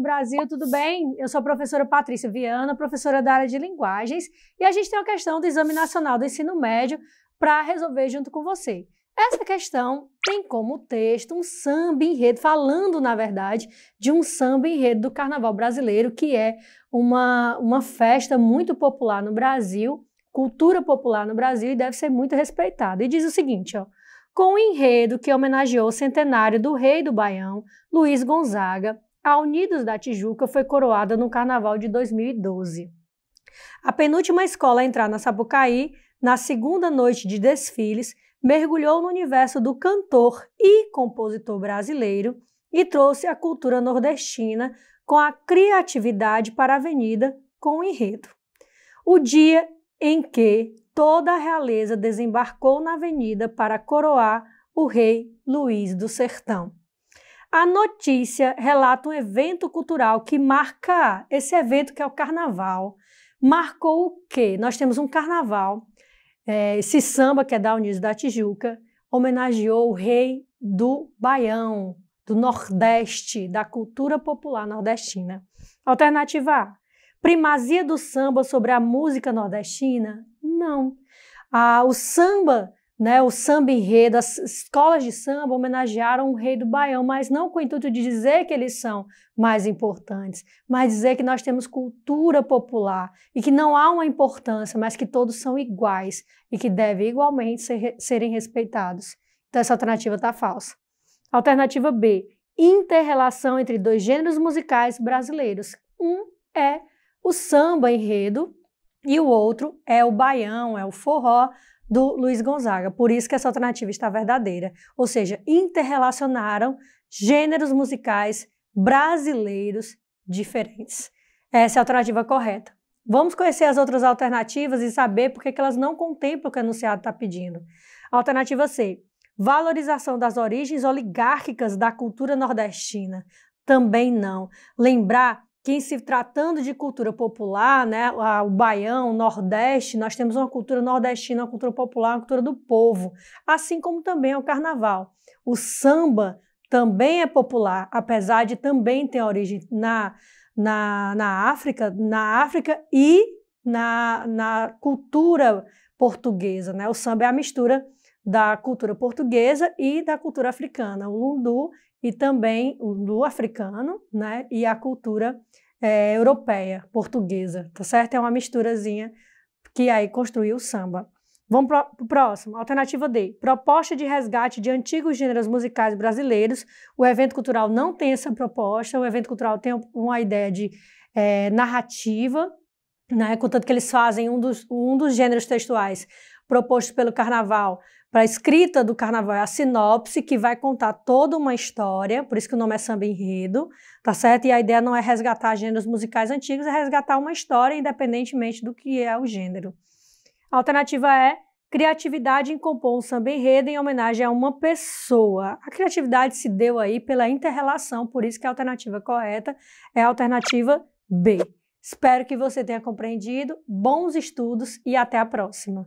Do Brasil, tudo bem? Eu sou a professora Patrícia Viana, professora da área de linguagens, e a gente tem a questão do Exame Nacional do Ensino Médio para resolver junto com você. Essa questão tem como texto um samba enredo, falando, na verdade, de um samba enredo do Carnaval brasileiro, que é uma, uma festa muito popular no Brasil, cultura popular no Brasil e deve ser muito respeitada. E diz o seguinte, ó com o enredo que homenageou o centenário do rei do Baião, Luiz Gonzaga, a Unidos da Tijuca foi coroada no Carnaval de 2012. A penúltima escola a entrar na Sapucaí, na segunda noite de desfiles, mergulhou no universo do cantor e compositor brasileiro e trouxe a cultura nordestina com a criatividade para a avenida com o enredo. O dia em que toda a realeza desembarcou na avenida para coroar o rei Luís do Sertão. A notícia relata um evento cultural que marca esse evento que é o carnaval. Marcou o quê? Nós temos um carnaval, é, esse samba que é da Unidos da Tijuca, homenageou o rei do Baião, do Nordeste, da cultura popular nordestina. Alternativa A. Primazia do samba sobre a música nordestina? Não. Ah, o samba né, o samba enredo, as escolas de samba homenagearam o rei do Baião, mas não com o intuito de dizer que eles são mais importantes, mas dizer que nós temos cultura popular e que não há uma importância, mas que todos são iguais e que devem igualmente ser, serem respeitados. Então essa alternativa está falsa. Alternativa B, interrelação entre dois gêneros musicais brasileiros. Um é o samba enredo e o outro é o baião, é o forró, do Luiz Gonzaga. Por isso que essa alternativa está verdadeira. Ou seja, interrelacionaram gêneros musicais brasileiros diferentes. Essa é a alternativa correta. Vamos conhecer as outras alternativas e saber por que elas não contemplam o que o enunciado está pedindo. Alternativa C. Valorização das origens oligárquicas da cultura nordestina. Também não. Lembrar que em se tratando de cultura popular, né, o baião, o nordeste, nós temos uma cultura nordestina, uma cultura popular, uma cultura do povo, assim como também é o carnaval. O samba também é popular, apesar de também ter origem na, na, na África, na África e na, na cultura portuguesa. Né? O samba é a mistura da cultura portuguesa e da cultura africana, o lundu e também o lundu africano, né? E a cultura é, europeia, portuguesa, tá certo? É uma misturazinha que aí construiu o samba. Vamos para o próximo. Alternativa D. Proposta de resgate de antigos gêneros musicais brasileiros. O evento cultural não tem essa proposta. O evento cultural tem uma ideia de é, narrativa, né? contanto que eles fazem um dos, um dos gêneros textuais propostos pelo carnaval para a escrita do carnaval é a sinopse, que vai contar toda uma história, por isso que o nome é samba enredo, tá certo? E a ideia não é resgatar gêneros musicais antigos, é resgatar uma história, independentemente do que é o gênero. A alternativa é criatividade em compor um samba enredo em homenagem a uma pessoa. A criatividade se deu aí pela interrelação, por isso que a alternativa correta é a alternativa B. Espero que você tenha compreendido. Bons estudos e até a próxima.